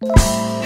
you